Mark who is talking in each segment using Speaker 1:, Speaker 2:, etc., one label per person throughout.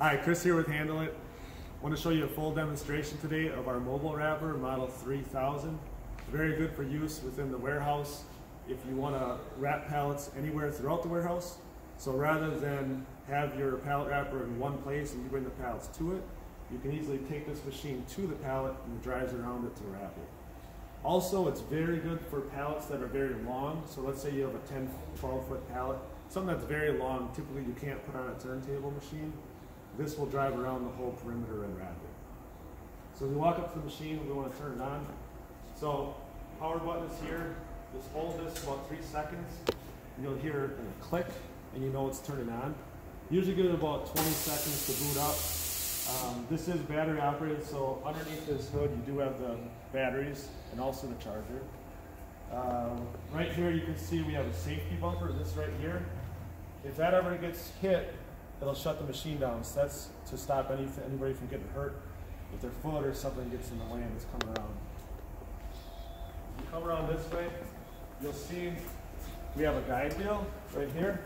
Speaker 1: Hi, Chris here with Handle It. I want to show you a full demonstration today of our mobile wrapper, model 3000. Very good for use within the warehouse if you want to wrap pallets anywhere throughout the warehouse. So rather than have your pallet wrapper in one place and you bring the pallets to it, you can easily take this machine to the pallet and it drives around it to wrap it. Also, it's very good for pallets that are very long. So let's say you have a 10, 12 foot pallet, something that's very long, typically you can't put on a turntable machine. This will drive around the whole perimeter and wrap it. So we walk up to the machine, we want to turn it on. So power button is here. Just hold this about three seconds, and you'll hear a click, and you know it's turning on. Usually give it about 20 seconds to boot up. Um, this is battery operated, so underneath this hood you do have the batteries and also the charger. Uh, right here you can see we have a safety bumper, this right here. If that ever gets hit, it'll shut the machine down. So that's to stop any, anybody from getting hurt if their foot or something gets in the way and it's coming around. If You come around this way, you'll see we have a guide wheel right here.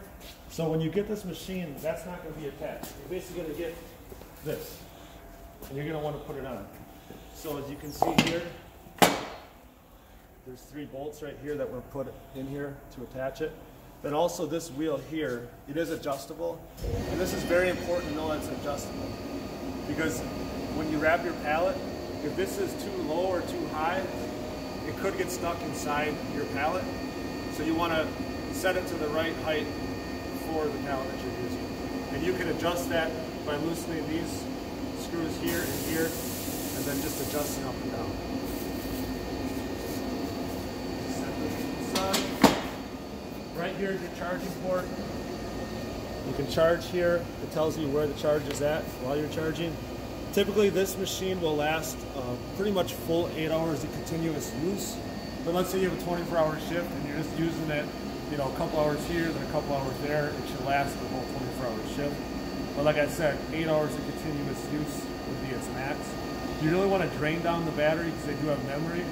Speaker 1: So when you get this machine, that's not going to be attached. You're basically going to get this, and you're going to want to put it on. So as you can see here, there's three bolts right here that were put in here to attach it. Then also this wheel here, it is adjustable. And this is very important to know that it's adjustable. Because when you wrap your pallet, if this is too low or too high, it could get stuck inside your pallet. So you want to set it to the right height for the pallet that you're using. And you can adjust that by loosening these screws here and here, and then just adjusting up and down. Right here is your charging port. You can charge here. It tells you where the charge is at while you're charging. Typically this machine will last uh, pretty much full eight hours of continuous use. But let's say you have a 24 hour shift and you're just using it, you know, a couple hours here, then a couple hours there, it should last the whole 24 hour shift. But like I said, eight hours of continuous use would be its max. You really want to drain down the battery because they do have memory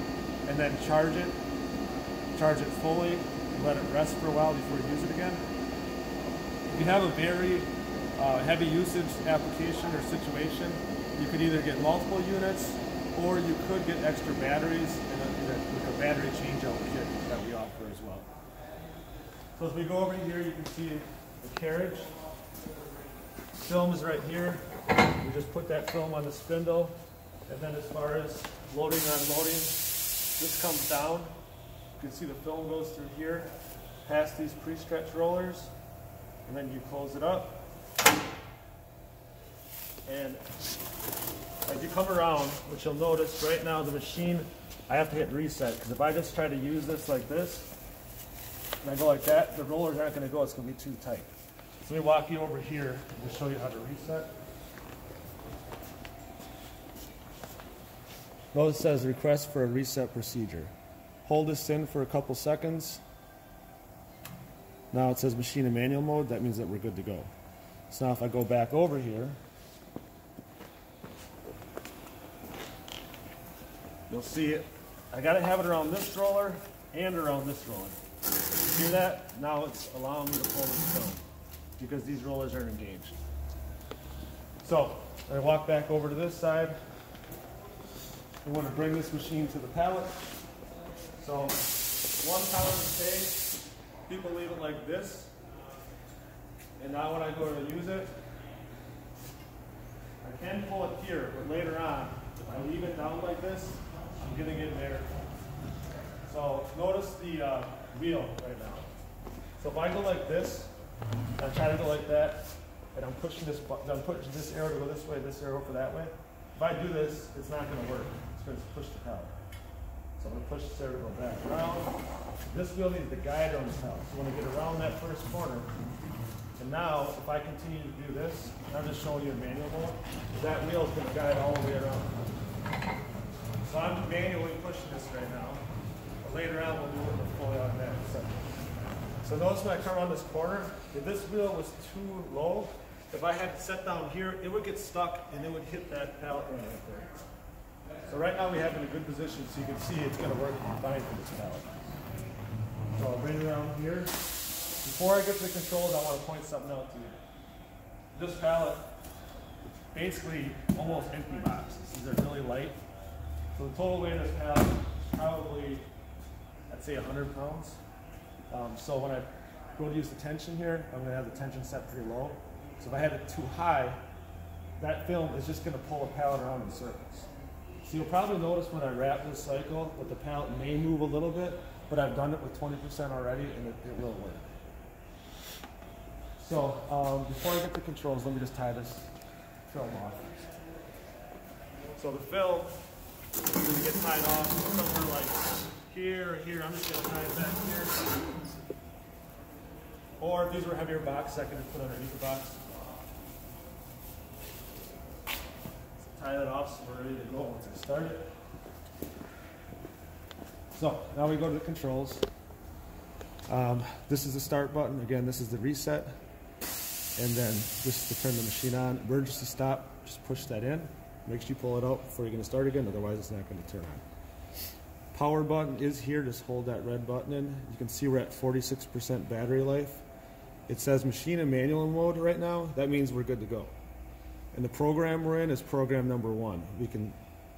Speaker 1: and then charge it, charge it fully, let it rest for a while before you use it again. If you have a very uh, heavy usage application or situation, you could either get multiple units or you could get extra batteries and a, a battery changeout kit that we offer as well. So as we go over here, you can see the carriage. Film is right here. We just put that film on the spindle. And then as far as loading and unloading, this comes down. You can see the film goes through here, past these pre-stretch rollers, and then you close it up. And as you come around, which you'll notice right now the machine, I have to hit reset because if I just try to use this like this, and I go like that, the rollers aren't going to go, it's going to be too tight. So let me walk you over here to show you how to reset. Notice says request for a reset procedure. Hold this in for a couple seconds. Now it says machine in manual mode, that means that we're good to go. So now if I go back over here, you'll see it. I gotta have it around this roller and around this roller. See that? Now it's allowing me to pull this film because these rollers aren't engaged. So I walk back over to this side. We want to bring this machine to the pallet. So one pallet mistake, people leave it like this. And now when I go to use it, I can pull it here, but later on, if I leave it down like this, I'm getting it there. So notice the uh, wheel right now. So if I go like this, I try to go like that, and I'm pushing this I'm pushing this arrow to go this way, this arrow for that way. If I do this, it's not going to work. It's to push the pallet. So I'm going to push to go back around. This wheel needs to guide on the pallet. So when I get around that first corner, and now if I continue to do this, I'm just showing you a manual that wheel is going to guide all the way around. So I'm manually pushing this right now. But later on, we'll do it with fully automatic setup. So notice when I come around this corner, if this wheel was too low, if I had to set down here, it would get stuck and it would hit that pallet right there. So right now we have it in a good position so you can see it's going to work fine for this pallet. So I'll bring it around here. Before I get to the controls, I want to point something out to you. This pallet basically almost empty boxes. These are really light. So the total weight of this pallet is probably, I'd say 100 pounds. Um, so when I go to use the tension here, I'm gonna have the tension set pretty low. So if I had it too high, that film is just gonna pull the pallet around in circles. So you'll probably notice when I wrap this cycle that the pallet may move a little bit, but I've done it with 20% already and it, it will work. So um, before I get to controls, let me just tie this film off. So the film is going to get tied off somewhere like here or here. I'm just going to tie it back here. Or if these were heavier boxes, I could just put underneath the box. So that off so we're ready to go once I start it. So now we go to the controls. Um, this is the start button. Again, this is the reset. And then this is to turn the machine on. Emergency stop, just push that in. Make sure you pull it out before you're gonna start again, otherwise it's not gonna turn on. Power button is here, just hold that red button in. You can see we're at 46% battery life. It says machine and manual mode right now. That means we're good to go. And the program we're in is program number one. We can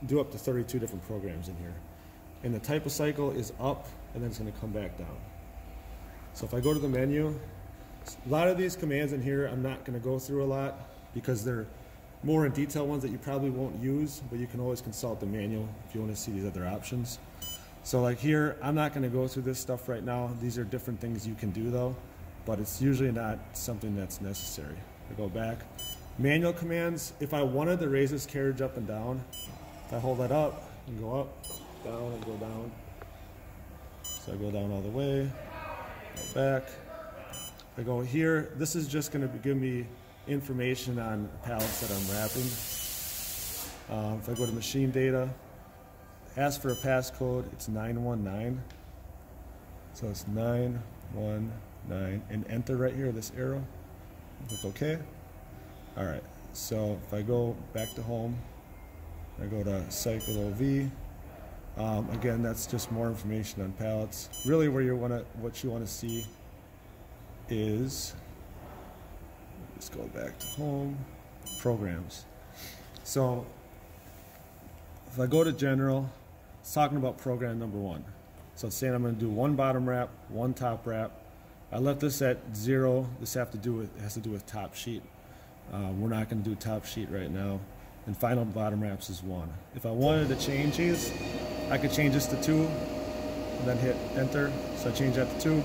Speaker 1: do up to 32 different programs in here. And the type of cycle is up, and then it's gonna come back down. So if I go to the menu, a lot of these commands in here I'm not going to go through a lot because they're more in detail ones that you probably won't use, but you can always consult the manual if you want to see these other options. So like here, I'm not going to go through this stuff right now. These are different things you can do though, but it's usually not something that's necessary. I go back. Manual commands, if I wanted to raise this carriage up and down, if I hold that up and go up, down and go down. So I go down all the way, back, I go here, this is just going to give me information on pallets that I'm wrapping. Um, if I go to machine data, ask for a passcode, it's 919. So it's 919 and enter right here, this arrow. Click OK. All right, so if I go back to home, I go to cycle OV. Um, again, that's just more information on pallets. Really where you want to, what you want to see is, let's go back to home, programs. So if I go to general, it's talking about program number one. So it's saying I'm going to do one bottom wrap, one top wrap. I left this at zero. This have to do with has to do with top sheet. Um, we're not going to do top sheet right now. And final bottom wraps is one. If I wanted to change these, I could change this to two, and then hit enter. So I change that to two.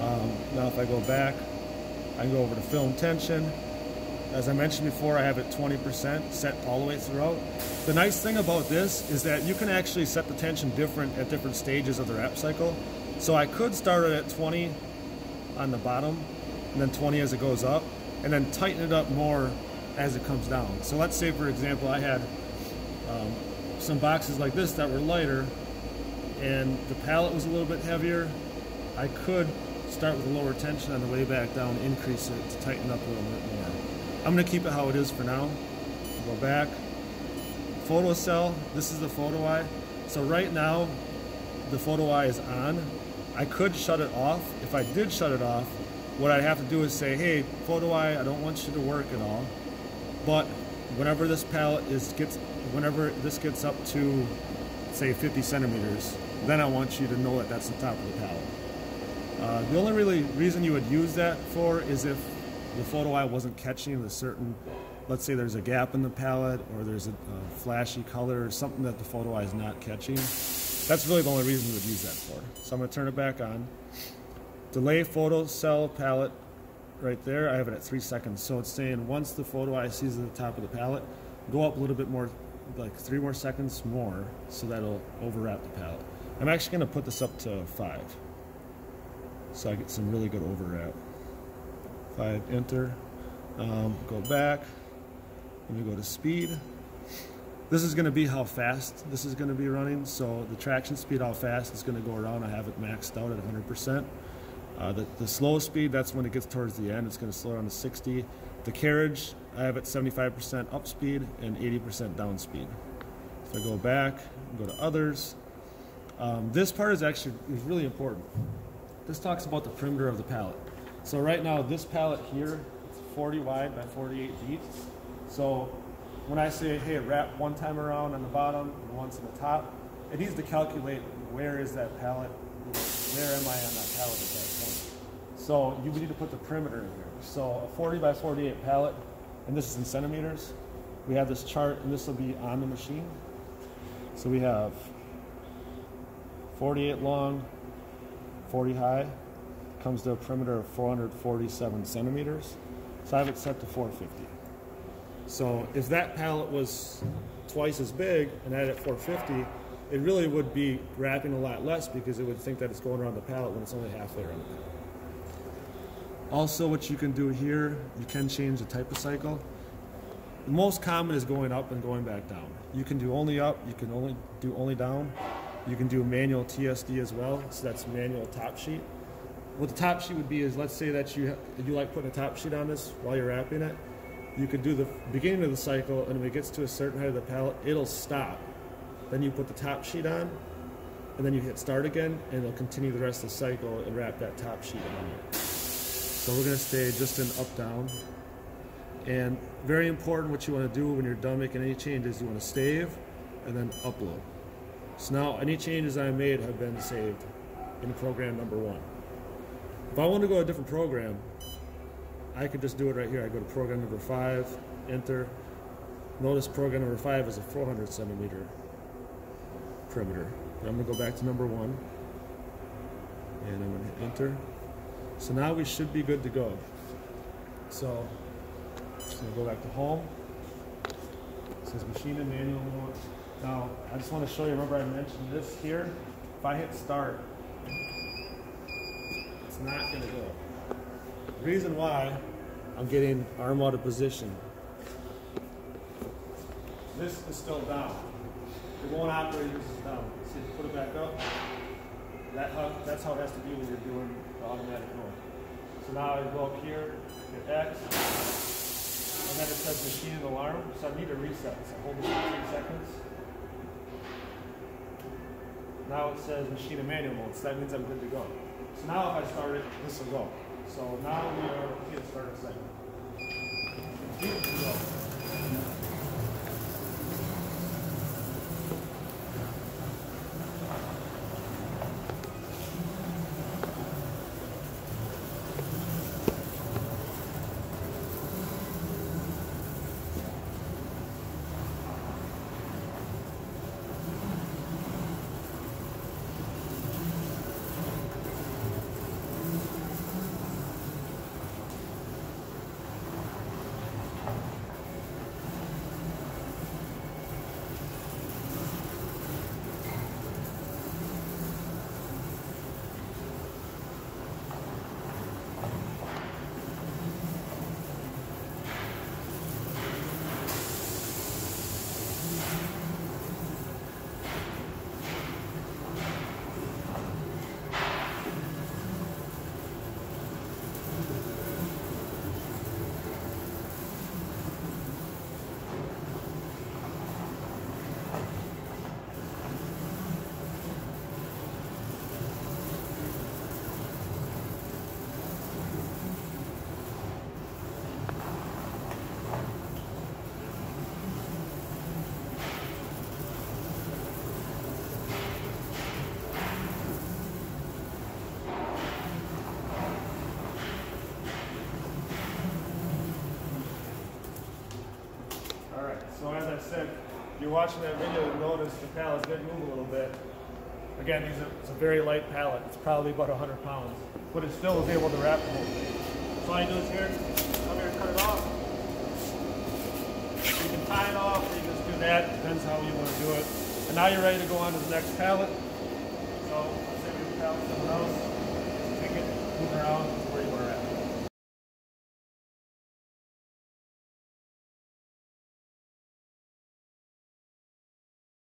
Speaker 1: Um, now if I go back, I can go over to film tension. As I mentioned before, I have it 20% set all the way throughout. The nice thing about this is that you can actually set the tension different at different stages of the wrap cycle. So I could start it at 20 on the bottom, and then 20 as it goes up, and then tighten it up more as it comes down. So let's say, for example, I had um, some boxes like this that were lighter, and the pallet was a little bit heavier. I could start with a lower tension on the way back down, increase it to tighten up a little bit more. I'm going to keep it how it is for now. Go back. Photo cell, this is the photo eye. So right now, the photo eye is on. I could shut it off. If I did shut it off, what I'd have to do is say, hey, photo eye, I don't want you to work at all. But whenever this pallet is gets, whenever this gets up to, say, 50 centimeters, then I want you to know that that's the top of the pallet. Uh, the only really reason you would use that for is if the photo eye wasn't catching a certain, let's say there's a gap in the pallet or there's a, a flashy color or something that the photo eye is not catching. That's really the only reason you would use that for. So I'm going to turn it back on. Delay photo cell pallet right there, I have it at three seconds. So it's saying once the photo eye sees the top of the pallet, go up a little bit more, like three more seconds more, so that'll overwrap the pallet. I'm actually going to put this up to five so I get some really good overwrap. If I enter, um, go back, let me go to speed. This is going to be how fast this is going to be running. So the traction speed, how fast it's going to go around. I have it maxed out at 100%. Uh, the, the slow speed, that's when it gets towards the end. It's going to slow down to 60. The carriage, I have it 75% up speed and 80% down speed. If I go back, go to others, um, this part is actually is really important. This talks about the perimeter of the pallet. So right now, this pallet here, it's 40 wide by 48 deep. So when I say, hey, wrap one time around on the bottom and once on the top, it needs to calculate where is that pallet, where am I on that pallet at that point. So you need to put the perimeter in here. So a 40 by 48 pallet, and this is in centimeters. We have this chart, and this will be on the machine. So we have 48 long, 40 high, comes to a perimeter of 447 centimeters. So I have it set to 450. So if that pallet was twice as big and I had it 450, it really would be wrapping a lot less because it would think that it's going around the pallet when it's only halfway around the pallet. Also, what you can do here, you can change the type of cycle. The most common is going up and going back down. You can do only up, you can only do only down. You can do manual TSD as well, so that's manual top sheet. What the top sheet would be is, let's say that you you like putting a top sheet on this while you're wrapping it. You could do the beginning of the cycle, and when it gets to a certain height of the pallet, it'll stop. Then you put the top sheet on, and then you hit start again, and it'll continue the rest of the cycle and wrap that top sheet on you. So we're going to stay just in up down. And very important what you want to do when you're done making any changes, you want to save and then upload. So now any changes I made have been saved in program number one. If I want to go to a different program, I could just do it right here. I go to program number five, enter. Notice program number five is a 400 centimeter perimeter. I'm to go back to number one, and I'm going to enter. So now we should be good to go. So, just gonna go back to home. It says machine and manual mode. Now, I just want to show you, remember I mentioned this here? If I hit start, it's not gonna go. The reason why, I'm getting arm out of position. This is still down. It won't operate, this is um, down. See, put it back up. That that's how it has to be when you're doing the automatic mode. So now I go up here, hit X, and then it says machine and alarm. So I need to reset. So hold it for three seconds. Now it says machine and manual mode, so that means I'm good to go. So now if I start it, this will go. So now we are, let's start a second. Good to go. All right, so as I said, if you're watching that video, you notice the pallet did move a little bit. Again, these are, it's a very light pallet. It's probably about 100 pounds, but it still was able to wrap the whole thing. So all you do is here, come here, cut it off. You can tie it off, or you just do that. Depends how you want to do it. And now you're ready to go on to the next pallet. So let's say we have pallet someone else.